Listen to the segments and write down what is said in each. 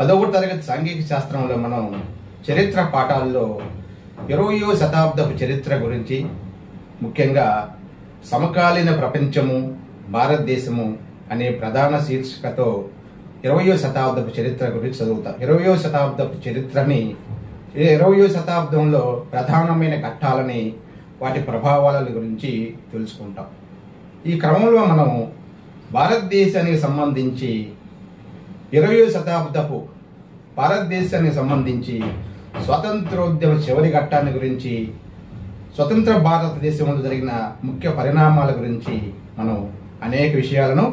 పదవ తరగతి సాంఘిక శాస్త్రంలో మనం చరిత్ర పాఠాల్లో ఇరవయో శతాబ్దపు చరిత్ర గురించి ముఖ్యంగా సమకాలీన ప్రపంచము భారతదేశము అనే ప్రధాన శీర్షికతో ఇరవయో శతాబ్దపు చరిత్ర గురించి చదువుతాం. ఇరవయో శతాబ్దపు చరిత్రని ఇరవయో శతాబ్దంలో ప్రధానమైన ఘట్టాలని వాటి ప్రభావాల గురించి తెలుసుకుంటాం. ఈ క్రమంలో మనం భారతదేశానికి సంబంధించి ఇరవయో శతాబ్దపు భారతదేశానికి సంబంధించి స్వాతంత్రోద్యమ చివరి ఘట్టాన్ని గురించి స్వతంత్ర భారతదేశంలో జరిగిన ముఖ్య పరిణామాల గురించి మనం అనేక విషయాలను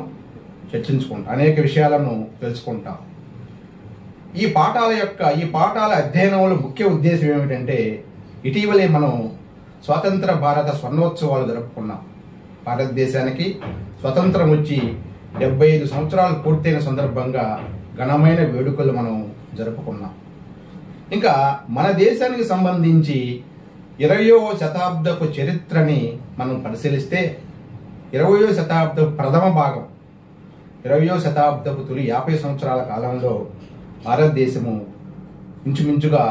చర్చించుకుంటాం అనేక విషయాలను తెలుసుకుంటాం. ఈ పాఠాల యొక్క ఈ పాఠాల అధ్యయనంలో ముఖ్య ఉద్దేశం ఏమిటంటే ఇటీవలే మనం స్వాతంత్ర భారత స్వర్ణోత్సవాలు జరుపుకున్నాం. భారతదేశానికి స్వతంత్రం వచ్చి డెబ్బై ఐదు సంవత్సరాలు పూర్తయిన సందర్భంగా ఘనమైన వేడుకలు మనం జరుపుకున్నాం. ఇంకా మన దేశానికి సంబంధించి ఇరవయో శతాబ్దపు చరిత్రని మనం పరిశీలిస్తే ఇరవయో శతాబ్దపు ప్రథమ భాగం ఇరవయో శతాబ్దపు తొలి యాభై సంవత్సరాల కాలంలో భారతదేశము ఇంచుమించుగా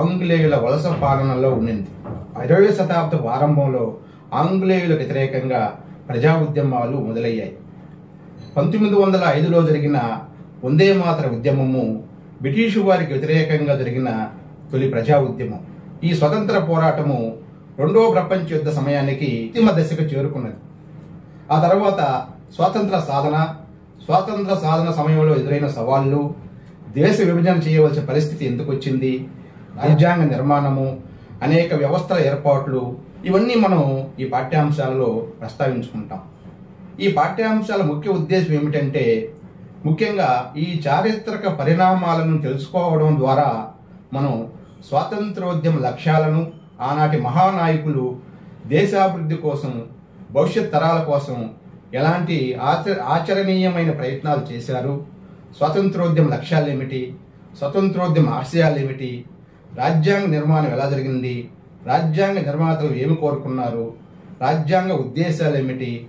ఆంగ్లేయుల వలస పాలనలో ఉండింది. ఇరవై శతాబ్దపు ఆరంభంలో ఆంగ్లేయులకు వ్యతిరేకంగా ప్రజా ఉద్యమాలు మొదలయ్యాయి. పంతొమ్మిది వందల ఐదులో జరిగిన వందే మాతర ఉద్యమము బ్రిటిషు వారికి వ్యతిరేకంగా జరిగిన తొలి ప్రజా ఉద్యమం. ఈ స్వతంత్ర పోరాటము రెండవ ప్రపంచ యుద్ధ సమయానికి అంతిమ దశకు చేరుకున్నది. ఆ తర్వాత స్వాతంత్ర సాధన స్వాతంత్ర సాధన సమయంలో ఎదురైన సవాళ్ళు దేశ విభజన చేయవలసిన పరిస్థితి ఎందుకు వచ్చింది రాజ్యాంగ నిర్మాణము అనేక వ్యవస్థల ఏర్పాట్లు ఇవన్నీ మనం ఈ పాఠ్యాంశాలలో ప్రస్తావించుకుంటాం. ఈ పాఠ్యాంశాల ముఖ్య ఉద్దేశం ఏమిటంటే ముఖ్యంగా ఈ చారిత్రక పరిణామాలను తెలుసుకోవడం ద్వారా మనం స్వాతంత్రోద్యమ లక్ష్యాలను ఆనాటి మహానాయకులు దేశాభివృద్ధి కోసం భవిష్యత్ తరాల కోసం ఎలాంటి ఆచ ఆచరణీయమైన ప్రయత్నాలు చేశారు? స్వాతంత్రోద్యమ లక్ష్యాలు ఏమిటి స్వతంత్రోద్యమ ఆశయాలు ఏమిటి రాజ్యాంగ నిర్మాణం ఎలా జరిగింది? రాజ్యాంగ నిర్మాతలు ఏమి కోరుకున్నారు? రాజ్యాంగ ఉద్దేశాలు ఏమిటి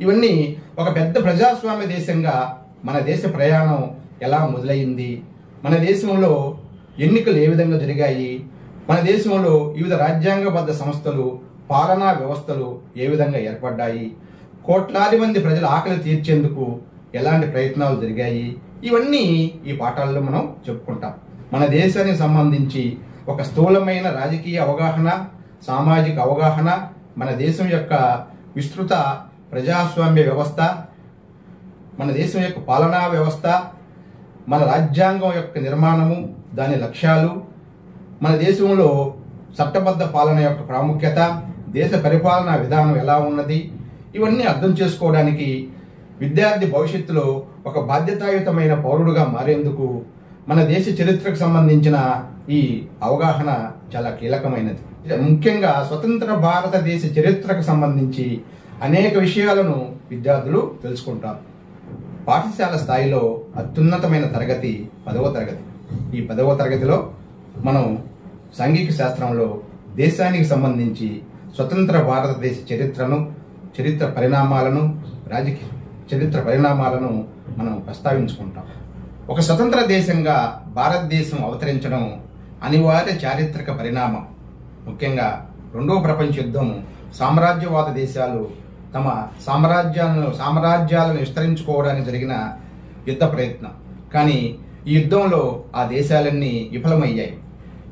ఇవన్నీ ఒక పెద్ద ప్రజాస్వామ్య దేశంగా మన దేశ ప్రయాణం ఎలా మొదలైంది? మన దేశంలో ఎన్నికలు ఏ విధంగా జరిగాయి? మన దేశంలో వివిధ రాజ్యాంగబద్ధ సంస్థలు పాలనా వ్యవస్థలు ఏ విధంగా ఏర్పడ్డాయి? కోట్లాది మంది ప్రజల ఆకలి తీర్చేందుకు ఎలాంటి ప్రయత్నాలు జరిగాయి? ఇవన్నీ ఈ పాఠాల్లో మనం చెప్పుకుంటాం. మన దేశానికి సంబంధించి ఒక స్థూలమైన రాజకీయ అవగాహన సామాజిక అవగాహన మన దేశం యొక్క విస్తృత ప్రజాస్వామ్య వ్యవస్థ మన దేశం యొక్క పాలనా వ్యవస్థ మన రాజ్యాంగం యొక్క నిర్మాణము దాని లక్ష్యాలు మన దేశంలో చట్టబద్ధ పాలన యొక్క ప్రాముఖ్యత దేశ పరిపాలనా విధానం ఎలా ఉన్నది ఇవన్నీ అర్థం చేసుకోవడానికి విద్యార్థి భవిష్యత్తులో ఒక బాధ్యతాయుతమైన పౌరుడుగా మారేందుకు మన దేశ చరిత్రకు సంబంధించిన ఈ అవగాహన చాలా కీలకమైనది. ముఖ్యంగా స్వతంత్ర భారతదేశ చరిత్రకు సంబంధించి అనేక విషయాలను విద్యార్థులు తెలుసుకుంటారు. పాఠశాల స్థాయిలో అత్యున్నతమైన తరగతి పదవ తరగతి. ఈ పదవ తరగతిలో మనం సాంఘిక శాస్త్రంలో దేశానికి సంబంధించి స్వతంత్ర భారతదేశ చరిత్రను చరిత్ర పరిణామాలను రాజకీయ చరిత్ర పరిణామాలను మనం ప్రస్తావించుకుంటాం. ఒక స్వతంత్ర దేశంగా భారతదేశం అవతరించడం అనివార్య చారిత్రక పరిణామం. ముఖ్యంగా రెండవ ప్రపంచ యుద్ధం సామ్రాజ్యవాద దేశాలు తమ సామ్రాజ్యాలను సామ్రాజ్యాలను విస్తరించుకోవడానికి జరిగిన యుద్ధ ప్రయత్నం. కానీ ఈ యుద్ధంలో ఆ దేశాలన్నీ విఫలమయ్యాయి.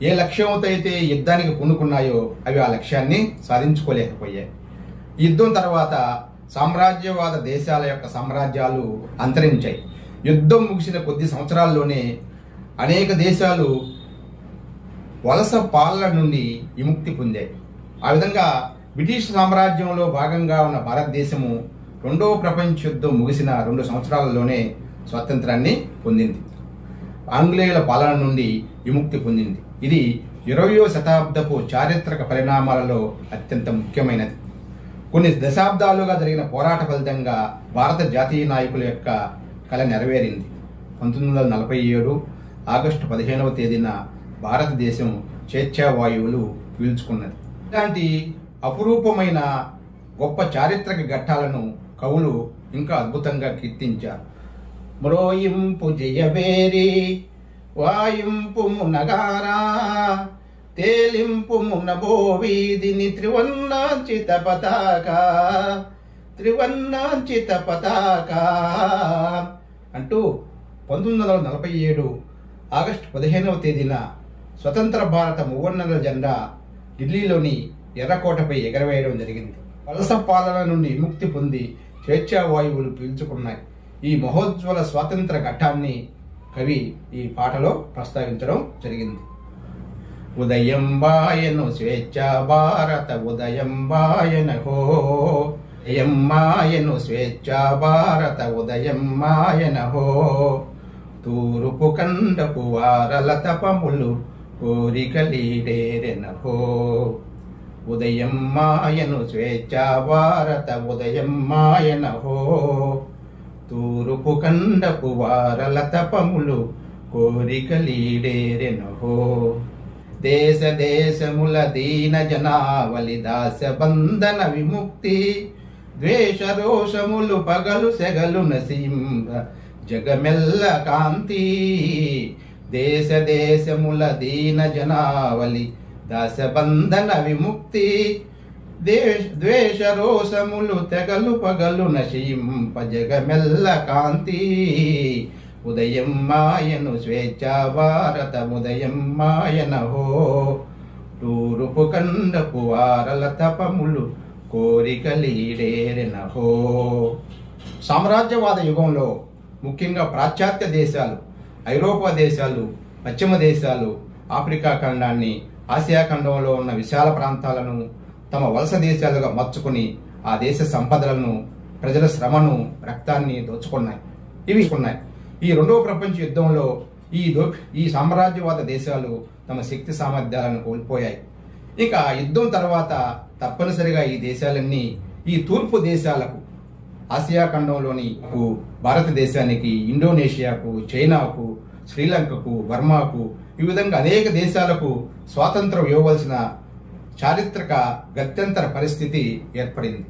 ఏ లక్ష్యంతో అయితే యుద్ధానికి పూనుకున్నాయో అవి ఆ లక్ష్యాన్ని సాధించుకోలేకపోయాయి. యుద్ధం తర్వాత సామ్రాజ్యవాద దేశాల యొక్క సామ్రాజ్యాలు అంతరించాయి. యుద్ధం ముగిసిన కొద్ది సంవత్సరాల్లోనే అనేక దేశాలు వలస పాలన నుండి విముక్తి పొందాయి. ఆ విధంగా బ్రిటిష్ సామ్రాజ్యంలో భాగంగా ఉన్న భారతదేశము రెండవ ప్రపంచ యుద్ధం ముగిసిన రెండు సంవత్సరాలలోనే స్వాతంత్రాన్ని పొందింది. ఆంగ్లేయుల పాలన నుండి విముక్తి పొందింది. ఇది ఇరవయో శతాబ్దపు చారిత్రక పరిణామాలలో అత్యంత ముఖ్యమైనది. కొన్ని దశాబ్దాలుగా జరిగిన పోరాట ఫలితంగా భారత జాతీయ నాయకుల యొక్క కళ నెరవేరింది. పంతొమ్మిది వందల నలభై ఏడు ఆగస్టు పదిహేనవ తేదీన భారతదేశం స్వేచ్ఛావాయువులు పీల్చుకున్నది. ఇలాంటి అపురూపమైన గొప్ప చారిత్రక ఘట్టాలను కవులు ఇంకా అద్భుతంగా కీర్తించారు. మ్రోయింపు జయవేరి వాయింపు మునగారా తేలింపు మునబో వీధిని త్రివర్ణాంచిత పతాక త్రివర్ణాంచిత పతాక అంటూ పంతొమ్మిది వందల నలభై ఏడు ఆగస్టు పదిహేనవ తేదీన స్వతంత్ర భారత మువ్వన్నెల జెండా ఢిల్లీలోని ఎర్రకోటపై ఎగరవేయడం జరిగింది. వలస పాలన నుండి విముక్తి పొంది స్వేచ్ఛావాయువులు పీల్చుకున్నాయి. ఈ మహోజ్వల స్వాతంత్ర ఘట్టాన్ని కవి ఈ పాటలో ప్రస్తావించడం జరిగింది. ఉదయం బాయను స్వేచ్ఛ భారత ఉదయం బాయన హో. ఉదయం మాయను స్వేచ్ఛ భారత ఉదయం మాయన హో. తూరుపు కండపు వారల తపములు కోరికలీడేరెన హో. ఉదయం మాయను స్వేచ్ఛ భారత ఉదయం మాయన హో తూరుపు కండపు వారల తపములు కోరికలీడేరెన హో దేశ దేశముల దీన జనావలి దాస బంధన విముక్తి ద్వేష రోషములు పగలు సెగలు నసింబ జగమెల్ల కాంతి దేశ దేశముల దీన జనావలి దాసబంధన విముక్తి ద్వేషరోసములు తెగలు పగలు నశింప జగమెల్ల కాంతి. ఉదయం మాయను స్వేచ్ఛ భారత ఉదయం మాయన హో. తూరుపు కండపు వారల తపములు కోరికలీడేరిన హో. సామ్రాజ్యవాద యుగంలో ముఖ్యంగా పాశ్చాత్య దేశాలు ఐరోపా దేశాలు పశ్చిమ దేశాలు ఆఫ్రికా ఖండాన్ని ఆసియా ఖండంలో ఉన్న విశాల ప్రాంతాలను తమ వలస దేశాలుగా మార్చుకుని ఆ దేశ సంపదలను ప్రజల శ్రమను రక్తాన్ని దోచుకున్నాయి ఇవి ఉన్నాయి ఈ రెండవ ప్రపంచ యుద్ధంలో ఈ దో ఈ సామ్రాజ్యవాద దేశాలు తమ శక్తి సామర్థ్యాలను కోల్పోయాయి. ఇక యుద్ధం తర్వాత తప్పనిసరిగా ఈ దేశాలన్నీ ఈ తూర్పు దేశాలకు ఆసియా ఖండంలోని భారతదేశానికి ఇండోనేషియాకు చైనాకు శ్రీలంకకు బర్మాకు ఈ విధంగా అనేక దేశాలకు స్వాతంత్రం ఇవ్వవలసిన చారిత్రక గత్యంతర పరిస్థితి ఏర్పడింది.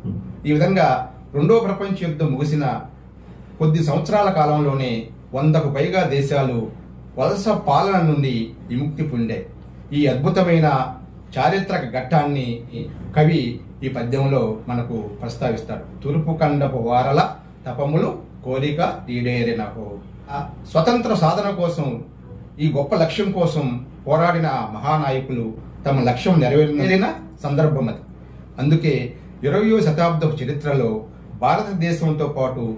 ఈ విధంగా రెండో ప్రపంచ యుద్ధం ముగిసిన కొద్ది సంవత్సరాల కాలంలోనే వందకు పైగా దేశాలు వలస పాలన నుండి విముక్తి పొందాయి. ఈ అద్భుతమైన చారిత్రక ఘట్టాన్ని కవి ఈ పద్యంలో మనకు ప్రస్తావిస్తాడు. తూర్పు కండపు వారల తపములు కోరిక ఈడేరినహో స్వతంత్ర సాధన కోసం ఈ గొప్ప లక్ష్యం కోసం పోరాడిన మహానాయకులు తమ లక్ష్యం నెరవేరిన సందర్భం అది. అందుకే ఇరవయో శతాబ్దపు చరిత్రలో భారతదేశంతో పాటు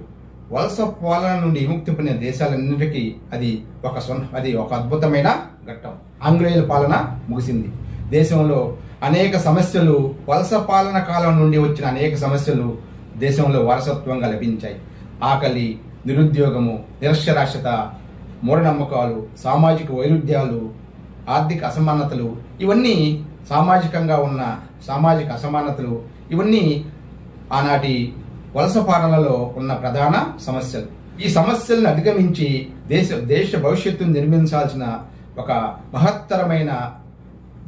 వలస పాలన నుండి విముక్తి పొందిన దేశాలన్నిటికీ అది ఒక సొం- అది ఒక అద్భుతమైన ఘట్టం. ఆంగ్లేయుల పాలన ముగిసింది. దేశంలో అనేక సమస్యలు వలస పాలన కాలం నుండి వచ్చిన అనేక సమస్యలు దేశంలో వారసత్వంగా లభించాయి. ఆకలి నిరుద్యోగము నిరక్షరాస్యత మూఢనమ్మకాలు సామాజిక వైరుధ్యాలు ఆర్థిక అసమానతలు ఇవన్నీ సామాజికంగా ఉన్న సామాజిక అసమానతలు ఇవన్నీ ఆనాటి వలస పాలనలో ఉన్న ప్రధాన సమస్యలు. ఈ సమస్యలను అధిగమించి దేశ దేశ భవిష్యత్తును నిర్మించాల్సిన ఒక మహత్తరమైన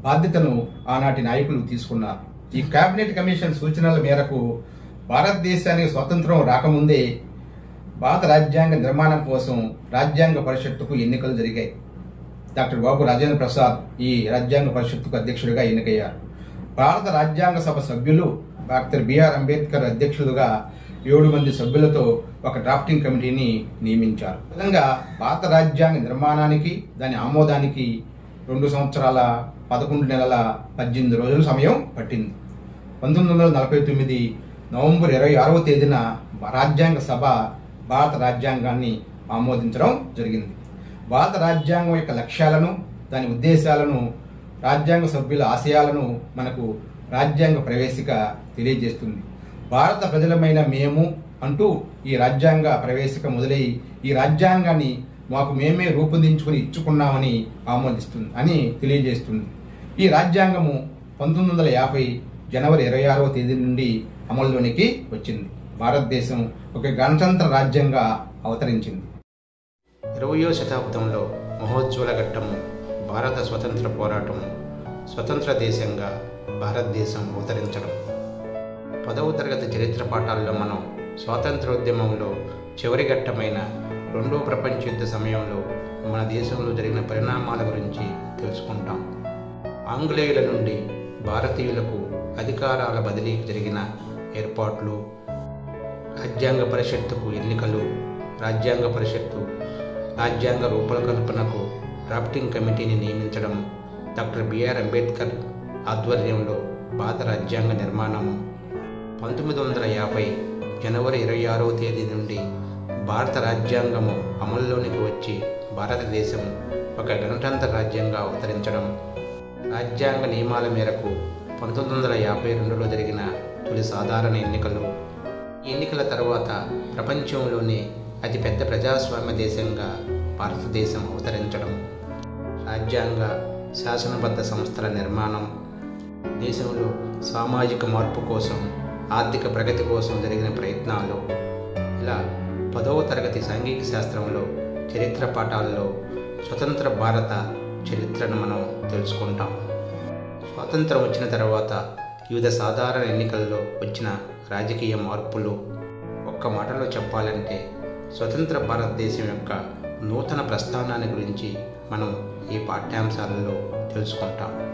బాధ్యతను ఆనాటి నాయకులు తీసుకున్నారు. ఈ కేబినెట్ కమిషన్ సూచనల మేరకు భారతదేశానికి స్వాతంత్రం రాకముందే భారత రాజ్యాంగ నిర్మాణం కోసం రాజ్యాంగ పరిషత్తుకు ఎన్నికలు జరిగాయి. డాక్టర్ బాబు రాజేంద్ర ప్రసాద్ ఈ రాజ్యాంగ పరిషత్తుకు అధ్యక్షుడిగా ఎన్నికయ్యారు. భారత రాజ్యాంగ సభ సభ్యులు డాక్టర్ బిఆర్ అంబేద్కర్ అధ్యక్షులుగా ఏడు మంది సభ్యులతో ఒక డ్రాఫ్టింగ్ కమిటీని నియమించారు. విధంగా భారత రాజ్యాంగ నిర్మాణానికి దాని ఆమోదానికి రెండు సంవత్సరాల పదకొండు నెలల పద్దెనిమిది రోజుల సమయం పట్టింది. పంతొమ్మిది వందల నలభై తొమ్మిది నవంబర్ ఇరవై ఆరవ తేదీన రాజ్యాంగ సభ భారత రాజ్యాంగాన్ని ఆమోదించడం జరిగింది. భారత రాజ్యాంగం యొక్క లక్ష్యాలను దాని ఉద్దేశాలను రాజ్యాంగ సభ్యుల ఆశయాలను మనకు రాజ్యాంగ ప్రవేశిక తెలియజేస్తుంది. భారత ప్రజలమైన మేము అంటూ ఈ రాజ్యాంగ ప్రవేశిక మొదలై ఈ రాజ్యాంగాన్ని మాకు మేమే రూపొందించుకుని ఇచ్చుకున్నామని ఆమోదిస్తుంది అని తెలియజేస్తుంది. ఈ రాజ్యాంగము పంతొమ్మిది వందల యాభై జనవరి ఇరవై ఆరవ తేదీ నుండి అమల్లోనికి వచ్చింది. భారతదేశం ఒక గణతంత్ర రాజ్యంగా అవతరించింది. ఇరవయో శతాబ్దంలో మహోజ్వల ఘట్టము భారత స్వతంత్ర పోరాటం స్వతంత్ర దేశంగా భారతదేశం అవతరించడం. పదవ తరగతి చరిత్ర పాఠాల్లో మనం స్వాతంత్రోద్యమంలో చివరి ఘట్టమైన రెండో ప్రపంచ యుద్ధ సమయంలో మన దేశంలో జరిగిన పరిణామాల గురించి తెలుసుకుంటాం. ఆంగ్లేయుల నుండి భారతీయులకు అధికారాల బదిలీకి జరిగిన ఏర్పాట్లు రాజ్యాంగ పరిషత్తుకు ఎన్నికలు రాజ్యాంగ పరిషత్తు రాజ్యాంగ రూపకల్పనకు డ్రాఫ్టింగ్ కమిటీని నియమించడం డాక్టర్ బిఆర్ అంబేద్కర్ ఆధ్వర్యంలో భారత రాజ్యాంగ నిర్మాణం. పంతొమ్మిది వందల యాభై జనవరి ఇరవై ఆరవ తేదీ నుండి భారత రాజ్యాంగము అమల్లోనికి వచ్చి భారతదేశం ఒక గణతంత్ర రాజ్యంగా అవతరించడం. రాజ్యాంగ నియమాల మేరకు పంతొమ్మిది వందల యాభై రెండులో జరిగిన తొలి సాధారణ ఎన్నికలు ఎన్నికల తర్వాత ప్రపంచంలోనే అతిపెద్ద ప్రజాస్వామ్య దేశంగా భారతదేశం అవతరించడం రాజ్యాంగ శాసనబద్ధ సంస్థల నిర్మాణం దేశంలో సామాజిక మార్పు కోసం ఆర్థిక ప్రగతి కోసం జరిగిన ప్రయత్నాలు ఇలా పదవ తరగతి సాంఘిక శాస్త్రంలో చరిత్ర పాఠాల్లో స్వతంత్ర భారత చరిత్రను మనం తెలుసుకుంటాం. స్వాతంత్రం వచ్చిన తర్వాత వివిధ సాధారణ ఎన్నికల్లో వచ్చిన రాజకీయ మార్పులు. ఒక్క మాటలో చెప్పాలంటే స్వతంత్ర భారతదేశం యొక్క నూతన ప్రస్థానాన్ని గురించి మనం ఈ పాఠ్యాంశాలలో తెలుసుకుంటాం.